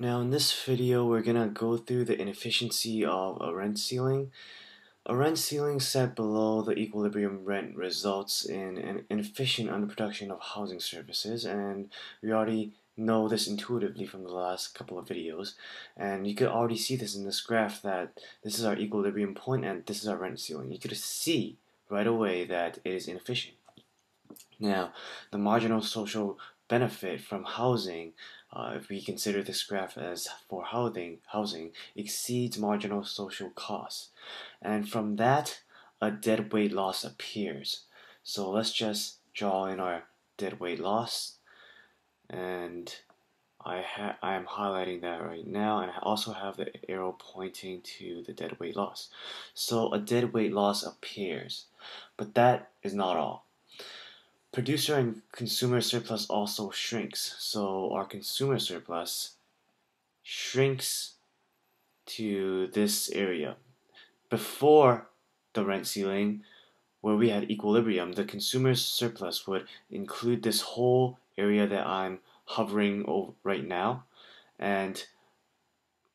Now in this video we're gonna go through the inefficiency of a rent ceiling. A rent ceiling set below the equilibrium rent results in an inefficient underproduction of housing services and we already know this intuitively from the last couple of videos and you could already see this in this graph that this is our equilibrium point and this is our rent ceiling. You could see right away that it is inefficient. Now the marginal social benefit from housing uh, if we consider this graph as for housing, housing exceeds marginal social costs. And from that, a dead weight loss appears. So let's just draw in our dead weight loss. And I, am highlighting that right now and I also have the arrow pointing to the dead weight loss. So a dead weight loss appears, but that is not all producer and consumer surplus also shrinks. So our consumer surplus shrinks to this area. Before the rent ceiling, where we had equilibrium, the consumer surplus would include this whole area that I'm hovering over right now. And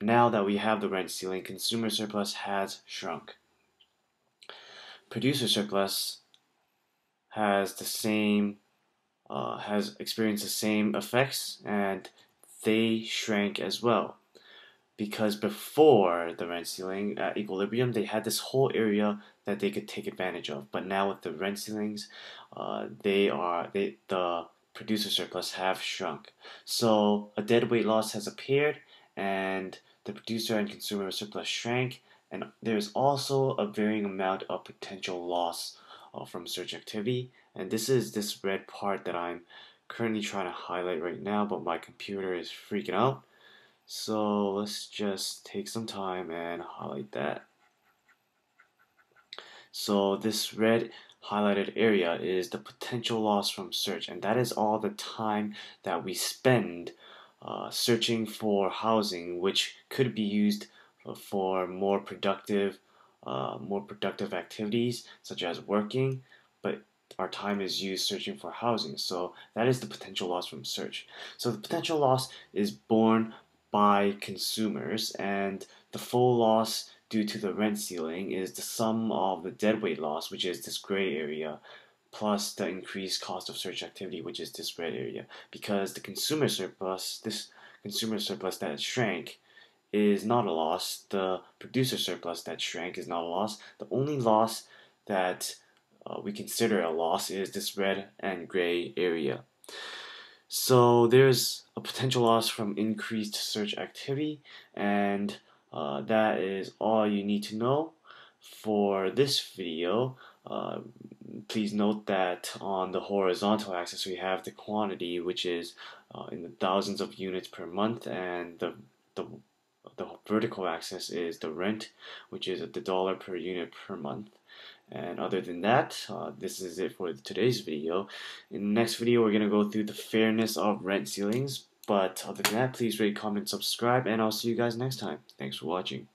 now that we have the rent ceiling, consumer surplus has shrunk. Producer surplus has the same uh, has experienced the same effects and they shrank as well. Because before the rent ceiling equilibrium they had this whole area that they could take advantage of. But now with the rent ceilings uh, they are they the producer surplus have shrunk. So a dead weight loss has appeared and the producer and consumer surplus shrank. And there's also a varying amount of potential loss uh, from search activity. And this is this red part that I'm currently trying to highlight right now, but my computer is freaking out. So let's just take some time and highlight that. So this red highlighted area is the potential loss from search, and that is all the time that we spend uh, searching for housing, which could be used for more productive uh, more productive activities such as working, but our time is used searching for housing. So that is the potential loss from search. So the potential loss is borne by consumers, and the full loss due to the rent ceiling is the sum of the deadweight loss, which is this gray area, plus the increased cost of search activity, which is this red area. Because the consumer surplus, this consumer surplus that shrank, is not a loss. The producer surplus that shrank is not a loss. The only loss that uh, we consider a loss is this red and gray area. So there's a potential loss from increased search activity, and uh, that is all you need to know for this video. Uh, please note that on the horizontal axis we have the quantity, which is uh, in the thousands of units per month, and the the the vertical axis is the rent, which is at the dollar per unit per month. And other than that, uh, this is it for today's video. In the next video, we're going to go through the fairness of rent ceilings. But other than that, please rate, comment, subscribe, and I'll see you guys next time. Thanks for watching.